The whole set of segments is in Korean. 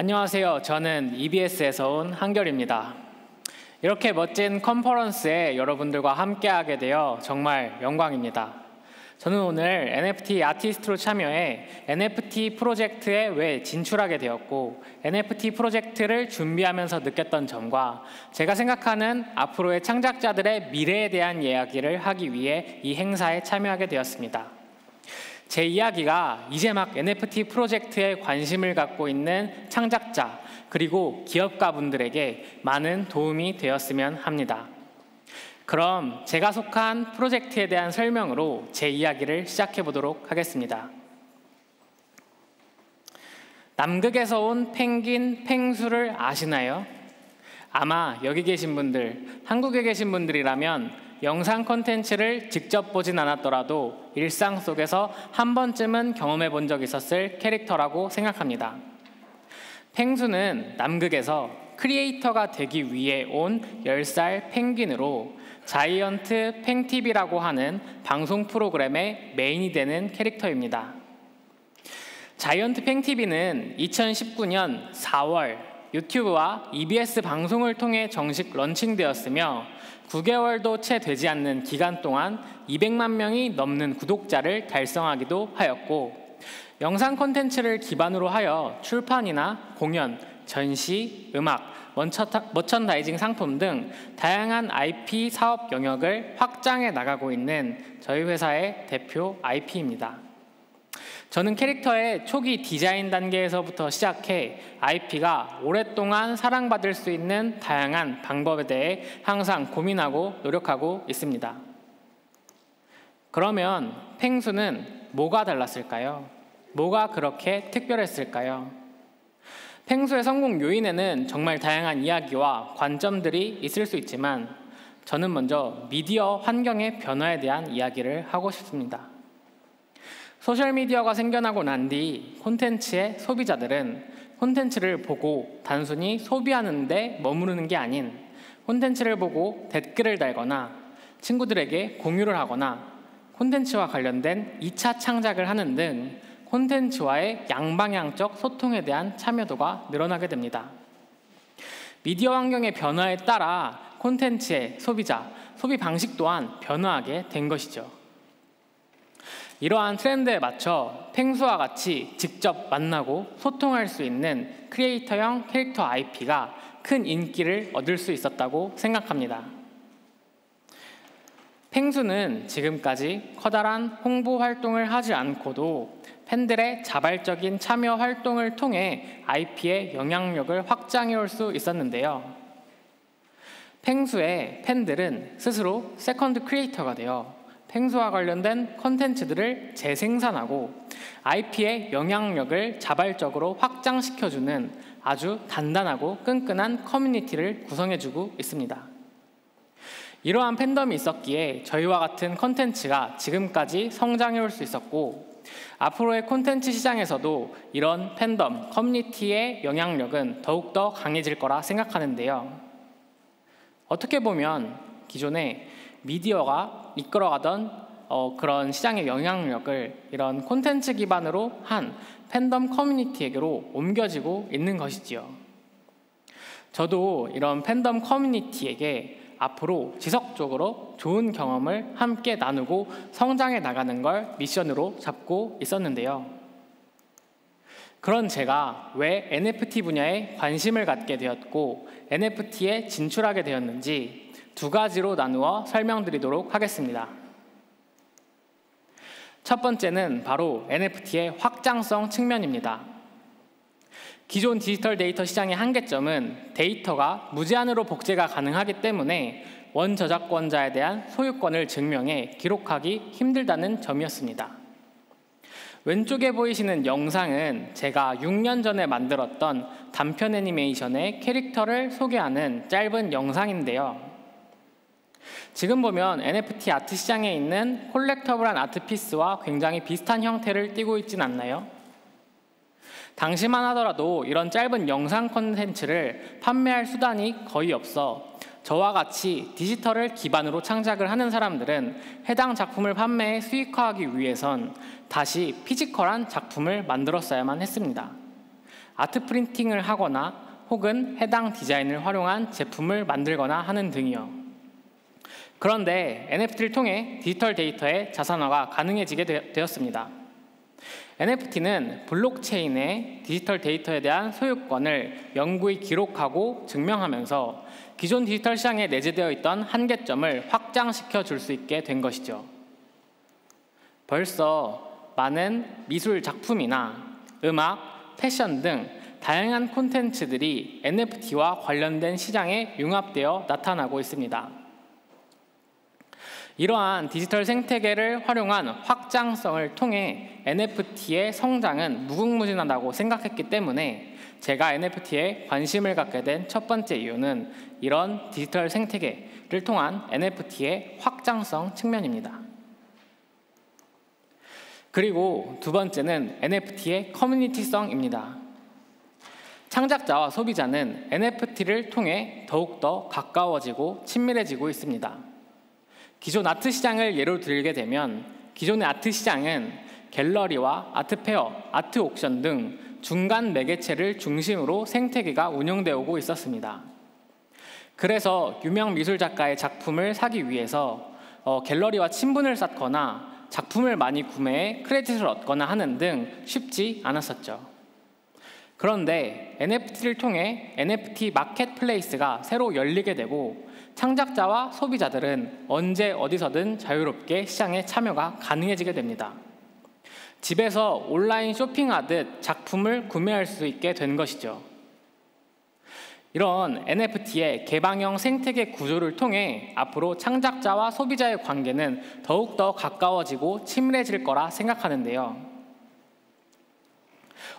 안녕하세요. 저는 EBS에서 온 한결입니다. 이렇게 멋진 컨퍼런스에 여러분들과 함께하게 되어 정말 영광입니다. 저는 오늘 NFT 아티스트로 참여해 NFT 프로젝트에 왜 진출하게 되었고 NFT 프로젝트를 준비하면서 느꼈던 점과 제가 생각하는 앞으로의 창작자들의 미래에 대한 이야기를 하기 위해 이 행사에 참여하게 되었습니다. 제 이야기가 이제 막 NFT 프로젝트에 관심을 갖고 있는 창작자 그리고 기업가 분들에게 많은 도움이 되었으면 합니다. 그럼 제가 속한 프로젝트에 대한 설명으로 제 이야기를 시작해 보도록 하겠습니다. 남극에서 온 펭귄 펭수를 아시나요? 아마 여기 계신 분들, 한국에 계신 분들이라면 영상 콘텐츠를 직접 보진 않았더라도 일상 속에서 한 번쯤은 경험해 본 적 있었을 캐릭터라고 생각합니다. 펭수는 남극에서 크리에이터가 되기 위해 온 10살 펭귄으로 자이언트 펭TV라고 하는 방송 프로그램의 메인이 되는 캐릭터입니다. 자이언트 팽TV는 2019년 4월 유튜브와 EBS 방송을 통해 정식 런칭되었으며 9개월도 채 되지 않는 기간 동안 200만 명이 넘는 구독자를 달성하기도 하였고 영상 콘텐츠를 기반으로 하여 출판이나 공연, 전시, 음악, 머천다이징 상품 등 다양한 IP 사업 영역을 확장해 나가고 있는 저희 회사의 대표 IP입니다. 저는 캐릭터의 초기 디자인 단계에서부터 시작해 IP가 오랫동안 사랑받을 수 있는 다양한 방법에 대해 항상 고민하고 노력하고 있습니다. 그러면 펭수는 뭐가 달랐을까요? 뭐가 그렇게 특별했을까요? 펭수의 성공 요인에는 정말 다양한 이야기와 관점들이 있을 수 있지만 저는 먼저 미디어 환경의 변화에 대한 이야기를 하고 싶습니다. 소셜미디어가 생겨나고 난 뒤 콘텐츠의 소비자들은 콘텐츠를 보고 단순히 소비하는데 머무르는 게 아닌 콘텐츠를 보고 댓글을 달거나 친구들에게 공유를 하거나 콘텐츠와 관련된 2차 창작을 하는 등 콘텐츠와의 양방향적 소통에 대한 참여도가 늘어나게 됩니다. 미디어 환경의 변화에 따라 콘텐츠의 소비자, 소비 방식 또한 변화하게 된 것이죠. 이러한 트렌드에 맞춰 펭수와 같이 직접 만나고 소통할 수 있는 크리에이터형 캐릭터 IP가 큰 인기를 얻을 수 있었다고 생각합니다. 펭수는 지금까지 커다란 홍보 활동을 하지 않고도 팬들의 자발적인 참여 활동을 통해 IP의 영향력을 확장해 올 수 있었는데요. 펭수의 팬들은 스스로 second creator가 되어 펭수와 관련된 컨텐츠들을 재생산하고 IP의 영향력을 자발적으로 확장시켜주는 아주 단단하고 끈끈한 커뮤니티를 구성해주고 있습니다. 이러한 팬덤이 있었기에 저희와 같은 컨텐츠가 지금까지 성장해 올 수 있었고 앞으로의 콘텐츠 시장에서도 이런 팬덤, 커뮤니티의 영향력은 더욱더 강해질 거라 생각하는데요. 어떻게 보면 기존에 미디어가 이끌어가던 어, 그런 시장의 영향력을 이런 콘텐츠 기반으로 한 팬덤 커뮤니티에게로 옮겨지고 있는 것이지요. 저도 이런 팬덤 커뮤니티에게 앞으로 지속적으로 좋은 경험을 함께 나누고 성장해 나가는 걸 미션으로 잡고 있었는데요. 그런 제가 왜 NFT 분야에 관심을 갖게 되었고 NFT에 진출하게 되었는지 두 가지로 나누어 설명드리도록 하겠습니다. 첫 번째는 바로 NFT의 확장성 측면입니다. 기존 디지털 데이터 시장의 한계점은 데이터가 무제한으로 복제가 가능하기 때문에 원저작권자에 대한 소유권을 증명해 기록하기 힘들다는 점이었습니다. 왼쪽에 보이시는 영상은 제가 6년 전에 만들었던 단편 애니메이션의 캐릭터를 소개하는 짧은 영상인데요. 지금 보면 NFT art 시장에 있는 collectible한 art piece와 굉장히 비슷한 형태를 띠고 있진 않나요? 당시만 하더라도 이런 짧은 영상 콘텐츠를 판매할 수단이 거의 없어 저와 같이 디지털을 기반으로 창작을 하는 사람들은 해당 작품을 판매해 수익화하기 위해선 다시 physical한 작품을 만들었어야만 했습니다. art printing을 하거나 혹은 해당 디자인을 활용한 제품을 만들거나 하는 등이요. 그런데 NFT를 통해 디지털 데이터의 자산화가 가능해지게 되었습니다. NFT는 블록체인의 디지털 데이터에 대한 소유권을 영구히 기록하고 증명하면서 기존 디지털 시장에 내재되어 있던 한계점을 확장시켜 줄 수 있게 된 것이죠. 벌써 많은 미술 작품이나 음악, 패션 등 다양한 콘텐츠들이 NFT와 관련된 시장에 융합되어 나타나고 있습니다. 이러한 디지털 생태계를 활용한 확장성을 통해 NFT의 성장은 무궁무진하다고 생각했기 때문에 제가 NFT에 관심을 갖게 된 첫 번째 이유는 이런 디지털 생태계를 통한 NFT의 확장성 측면입니다. 그리고 두 번째는 NFT의 커뮤니티성입니다. 창작자와 소비자는 NFT를 통해 더욱더 가까워지고 친밀해지고 있습니다. 기존 아트 시장을 예로 들게 되면 기존의 아트 시장은 갤러리와 art fair, art auction 등 중간 매개체를 중심으로 생태계가 운영되어 오고 있었습니다. 그래서 유명 미술 작가의 작품을 사기 위해서 어, 갤러리와 친분을 쌓거나 작품을 많이 구매해 credit을 얻거나 하는 등 쉽지 않았었죠. 그런데 NFT를 통해 NFT marketplace가 새로 열리게 되고 창작자와 소비자들은 언제 어디서든 자유롭게 시장에 참여가 가능해지게 됩니다. 집에서 온라인 쇼핑하듯 작품을 구매할 수 있게 된 것이죠. 이런 NFT의 개방형 생태계 구조를 통해 앞으로 창작자와 소비자의 관계는 더욱더 가까워지고 친밀해질 거라 생각하는데요.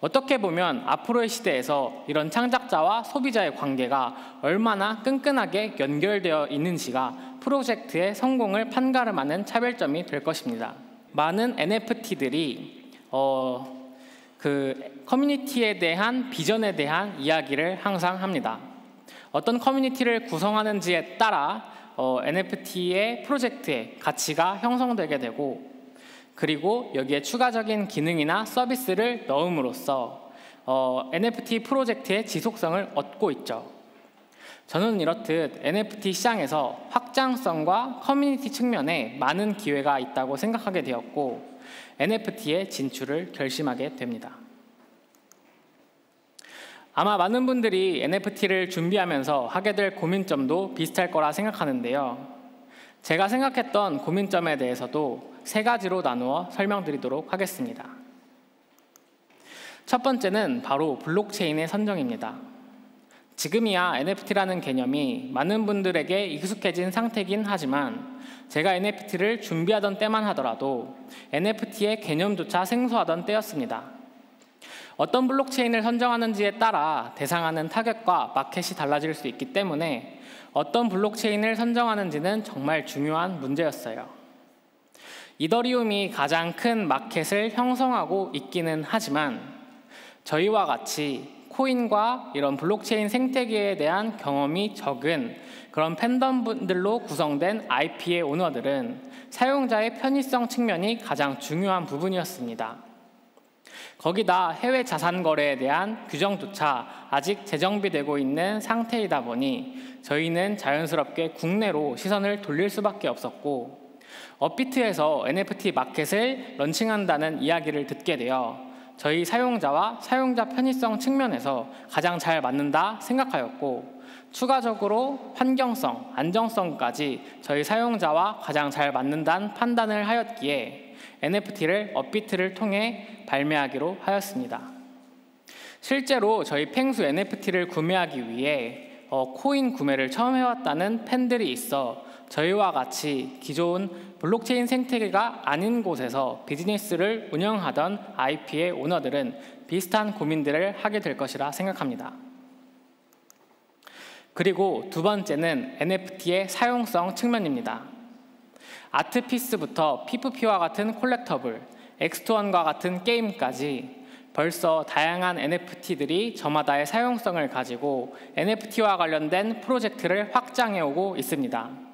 어떻게 보면 앞으로의 시대에서 이런 창작자와 소비자의 관계가 얼마나 끈끈하게 연결되어 있는지가 프로젝트의 성공을 판가름하는 차별점이 될 것입니다. 많은 NFT들이 어, 그 커뮤니티에 대한 비전에 대한 이야기를 항상 합니다. 어떤 커뮤니티를 구성하는지에 따라 어, NFT의 프로젝트의 가치가 형성되게 되고 그리고 여기에 추가적인 기능이나 서비스를 넣음으로써 어, NFT 프로젝트의 지속성을 얻고 있죠. 저는 이렇듯 NFT 시장에서 확장성과 커뮤니티 측면에 많은 기회가 있다고 생각하게 되었고 NFT의 진출을 결심하게 됩니다. 아마 많은 분들이 NFT를 준비하면서 하게 될 고민점도 비슷할 거라 생각하는데요. 제가 생각했던 고민점에 대해서도 세 가지로 나누어 설명드리도록 하겠습니다. 첫 번째는 바로 블록체인의 선정입니다. 지금이야 NFT라는 개념이 많은 분들에게 익숙해진 상태긴 하지만 제가 NFT를 준비하던 때만 하더라도 NFT의 개념조차 생소하던 때였습니다. 어떤 블록체인을 선정하는지에 따라 대상하는 타겟과 마켓이 달라질 수 있기 때문에 어떤 블록체인을 선정하는지는 정말 중요한 문제였어요. 이더리움이 가장 큰 마켓을 형성하고 있기는 하지만 저희와 같이 코인과 이런 블록체인 생태계에 대한 경험이 적은 그런 팬덤분들로 구성된 IP의 오너들은 사용자의 편의성 측면이 가장 중요한 부분이었습니다. 거기다 해외 자산 거래에 대한 규정조차 아직 재정비되고 있는 상태이다 보니 저희는 자연스럽게 국내로 시선을 돌릴 수밖에 없었고 업비트에서 NFT 마켓을 런칭한다는 이야기를 듣게 되어 저희 사용자와 사용자 편의성 측면에서 가장 잘 맞는다 생각하였고 추가적으로 환경성, 안정성까지 저희 사용자와 가장 잘 맞는다는 판단을 하였기에 NFT를 업비트를 통해 발매하기로 하였습니다. 실제로 저희 펭수 NFT를 구매하기 위해 어, 코인 구매를 처음 해왔다는 팬들이 있어 저희와 같이 기존 블록체인 생태계가 아닌 곳에서 비즈니스를 운영하던 IP의 오너들은 비슷한 고민들을 하게 될 것이라 생각합니다. 그리고 두 번째는 NFT의 사용성 측면입니다. 아트피스부터 PFP와 같은 콜렉터블, 엑스토원과 같은 게임까지 벌써 다양한 NFT들이 저마다의 사용성을 가지고 NFT와 관련된 프로젝트를 확장해 오고 있습니다.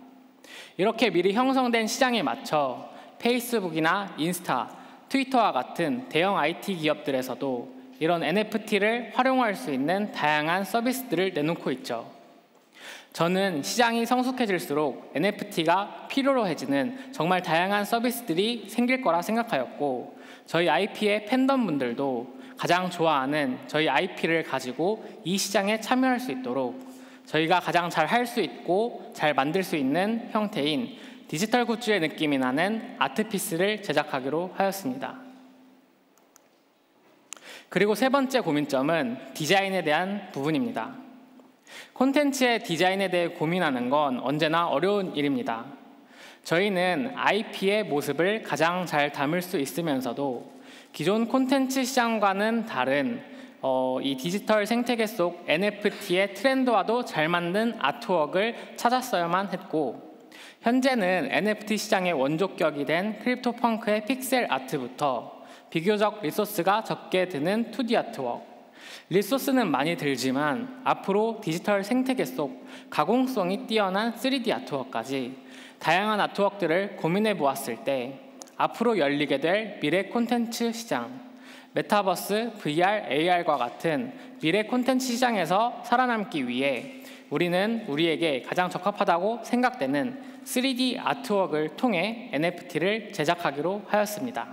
이렇게 미리 형성된 시장에 맞춰 페이스북이나 인스타, 트위터와 같은 대형 IT 기업들에서도 이런 NFT를 활용할 수 있는 다양한 서비스들을 내놓고 있죠. 저는 시장이 성숙해질수록 NFT가 필요로 해지는 정말 다양한 서비스들이 생길 거라 생각하였고 저희 IP의 팬덤 분들도 가장 좋아하는 저희 IP를 가지고 이 시장에 참여할 수 있도록 저희가 가장 잘 할 수 있고 잘 만들 수 있는 형태인 디지털 굿즈의 느낌이 나는 아트피스를 제작하기로 하였습니다. 그리고 세 번째 고민점은 디자인에 대한 부분입니다. 콘텐츠의 디자인에 대해 고민하는 건 언제나 어려운 일입니다. 저희는 IP의 모습을 가장 잘 담을 수 있으면서도 기존 콘텐츠 시장과는 다른 어, 이 디지털 생태계 속 NFT의 트렌드와도 잘 맞는 아트웍을 찾았어야만 했고 현재는 NFT 시장의 원조격이 된 크립토펑크의 pixel art부터 비교적 resource가 적게 드는 2D artwork. resource는 많이 들지만 앞으로 디지털 생태계 속 가공성이 뛰어난 3D 아트웍까지 다양한 artwork들을 고민해 보았을 때 앞으로 열리게 될 미래 콘텐츠 시장, 메타버스, VR, AR과 같은 미래 콘텐츠 시장에서 살아남기 위해 우리는 우리에게 가장 적합하다고 생각되는 3D 아트웍을 통해 NFT를 제작하기로 하였습니다.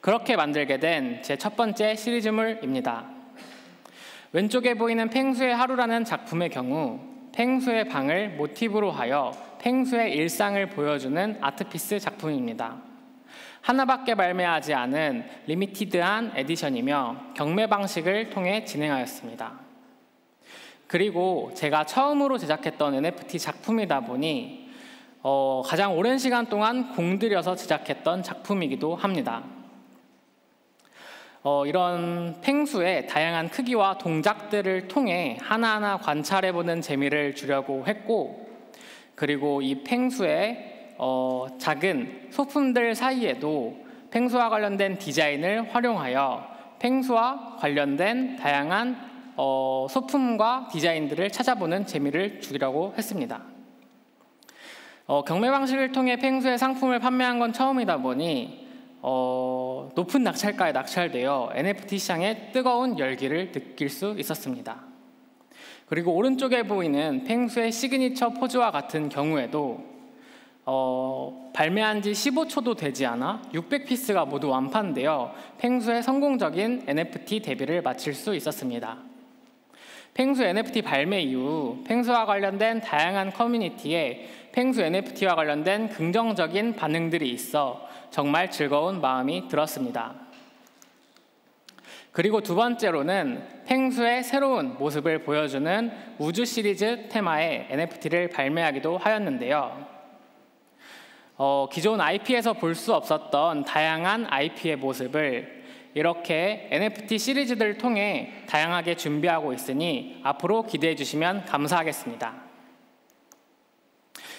그렇게 만들게 된 제 첫 번째 시리즈물입니다. 왼쪽에 보이는 펭수의 하루라는 작품의 경우 펭수의 방을 모티브로 하여 펭수의 일상을 보여주는 art piece 작품입니다. 하나밖에 발매하지 않은 limited한 edition이며 경매 방식을 통해 진행하였습니다. 그리고 제가 처음으로 제작했던 NFT 작품이다 보니 어, 가장 오랜 시간 동안 공들여서 제작했던 작품이기도 합니다. 어, 이런 펭수의 다양한 크기와 동작들을 통해 하나하나 관찰해보는 재미를 주려고 했고, 그리고 이 펭수의 어, 작은 소품들 사이에도 펭수와 관련된 디자인을 활용하여 펭수와 관련된 다양한 어, 소품과 디자인들을 찾아보는 재미를 주려고 했습니다. 어, 경매 방식을 통해 펭수의 상품을 판매한 건 처음이다 보니 어, 높은 낙찰가에 낙찰되어 NFT 시장의 뜨거운 열기를 느낄 수 있었습니다. 그리고 오른쪽에 보이는 펭수의 시그니처 포즈와 같은 경우에도 어, 발매한 지 15초도 되지 않아 600piece가 모두 완판되어 펭수의 성공적인 NFT 데뷔를 마칠 수 있었습니다. 펭수 NFT 발매 이후 펭수와 관련된 다양한 커뮤니티에 펭수 NFT와 관련된 긍정적인 반응들이 있어 정말 즐거운 마음이 들었습니다. 그리고 두 번째로는 펭수의 새로운 모습을 보여주는 우주 시리즈 테마의 NFT를 발매하기도 하였는데요. 어, 기존 IP에서 볼 수 없었던 다양한 IP의 모습을 이렇게 NFT 시리즈들을 통해 다양하게 준비하고 있으니 앞으로 기대해 주시면 감사하겠습니다.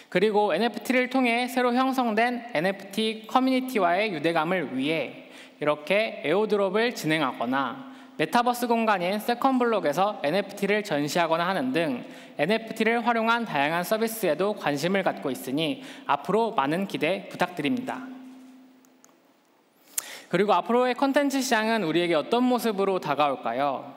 그리고 NFT를 통해 새로 형성된 NFT 커뮤니티와의 유대감을 위해 이렇게 airdrop을 진행하거나 메타버스 공간인 세컨블록에서 NFT를 전시하거나 하는 등 NFT를 활용한 다양한 서비스에도 관심을 갖고 있으니 앞으로 많은 기대 부탁드립니다. 그리고 앞으로의 콘텐츠 시장은 우리에게 어떤 모습으로 다가올까요?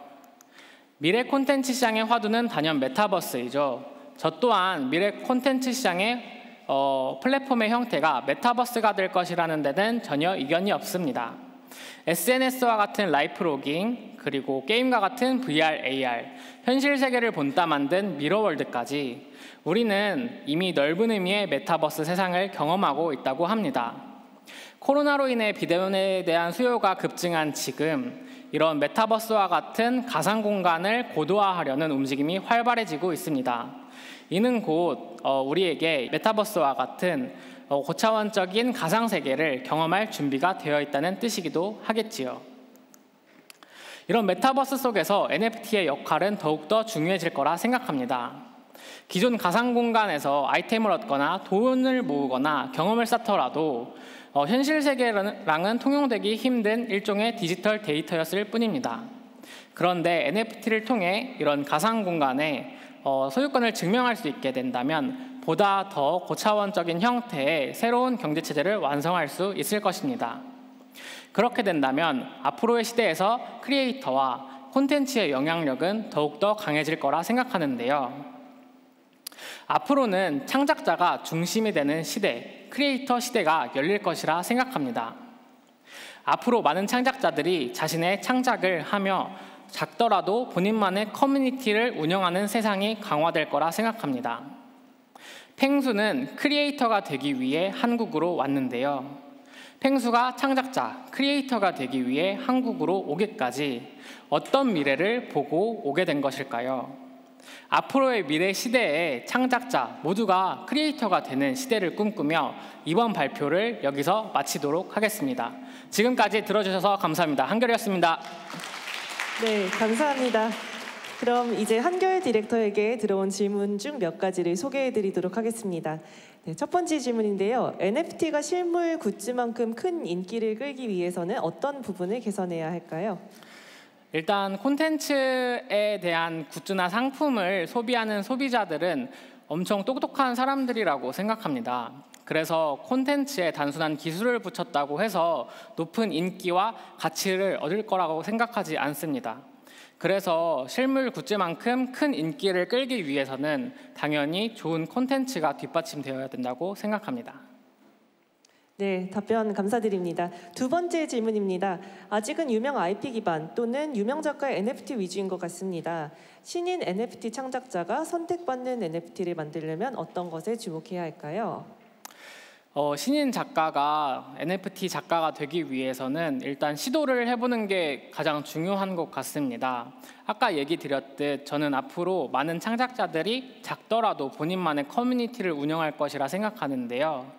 미래 콘텐츠 시장의 화두는 단연 메타버스이죠. 저 또한 미래 콘텐츠 시장의 어, 플랫폼의 형태가 메타버스가 될 것이라는 데는 전혀 이견이 없습니다. SNS와 같은 life logging, 그리고 게임과 같은 VR, AR, 현실 세계를 본따 만든 mirror world까지 우리는 이미 넓은 의미의 메타버스 세상을 경험하고 있다고 합니다. 코로나로 인해 비대면에 대한 수요가 급증한 지금 이런 메타버스와 같은 가상 공간을 고도화하려는 움직임이 활발해지고 있습니다. 이는 곧 어, 우리에게 메타버스와 같은 어, 고차원적인 가상 세계를 경험할 준비가 되어 있다는 뜻이기도 하겠지요. 이런 메타버스 속에서 NFT의 역할은 더욱더 중요해질 거라 생각합니다. 기존 가상 공간에서 아이템을 얻거나 돈을 모으거나 경험을 쌓더라도 어, 현실 세계랑은 통용되기 힘든 일종의 디지털 데이터였을 뿐입니다. 그런데 NFT를 통해 이런 가상 공간에 어, 소유권을 증명할 수 있게 된다면 보다 더 고차원적인 형태의 새로운 경제 체제를 완성할 수 있을 것입니다. 그렇게 된다면 앞으로의 시대에서 크리에이터와 콘텐츠의 영향력은 더욱더 강해질 거라 생각하는데요. 앞으로는 창작자가 중심이 되는 시대, 크리에이터 시대가 열릴 것이라 생각합니다. 앞으로 많은 창작자들이 자신의 창작을 하며 작더라도 본인만의 커뮤니티를 운영하는 세상이 강화될 거라 생각합니다. 펭수는 creator가 되기 위해 한국으로 왔는데요. 펭수가 창작자, creator가 되기 위해 한국으로 오기까지 어떤 미래를 보고 오게 된 것일까요? 앞으로의 미래 시대에 창작자 모두가 크리에이터가 되는 시대를 꿈꾸며 이번 발표를 여기서 마치도록 하겠습니다. 지금까지 들어주셔서 감사합니다. 한결이었습니다. 네, 감사합니다. 그럼 이제 한결 디렉터에게 들어온 질문 중 몇 가지를 소개해 드리도록 하겠습니다. 네, 첫 번째 질문인데요. NFT가 실물 굿즈만큼 큰 인기를 끌기 위해서는 어떤 부분을 개선해야 할까요? 일단 콘텐츠에 대한 굿즈나 상품을 소비하는 소비자들은 엄청 똑똑한 사람들이라고 생각합니다. 그래서 콘텐츠에 단순한 기술을 붙였다고 해서 높은 인기와 가치를 얻을 거라고 생각하지 않습니다. 그래서 실물 굿즈만큼 큰 인기를 끌기 위해서는 당연히 좋은 콘텐츠가 뒷받침되어야 된다고 생각합니다. 네, 답변 감사드립니다. 두 번째 질문입니다. 아직은 유명 IP 기반 또는 유명 작가의 NFT 위주인 것 같습니다. 신인 NFT 창작자가 선택받는 NFT를 만들려면 어떤 것에 주목해야 할까요? 어, 신인 작가가 NFT 작가가 되기 위해서는 일단 시도를 해보는 게 가장 중요한 것 같습니다. 아까 얘기 드렸듯 저는 앞으로 많은 창작자들이 작더라도 본인만의 커뮤니티를 운영할 것이라 생각하는데요.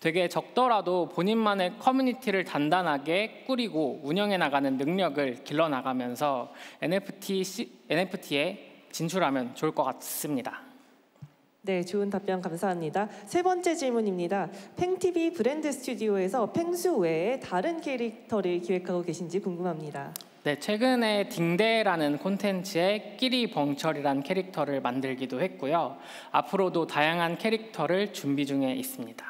되게 적더라도 본인만의 커뮤니티를 단단하게 꾸리고 운영해 나가는 능력을 길러 나가면서 NFT, NFT에 진출하면 좋을 것 같습니다. 네, 좋은 답변 감사합니다. 세 번째 질문입니다. 팽TV 브랜드 스튜디오에서 팽수 외에 다른 캐릭터를 기획하고 계신지 궁금합니다. 네, 최근에 딩대라는 콘텐츠에 끼리 벙철이란 캐릭터를 만들기도 했고요. 앞으로도 다양한 캐릭터를 준비 중에 있습니다.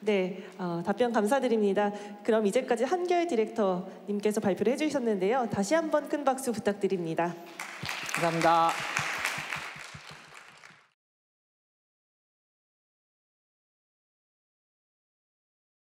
네, 어, 답변 감사드립니다. 그럼 이제까지 한결 디렉터님께서 발표를 해주셨는데요. 다시 한번 큰 박수 부탁드립니다. 감사합니다.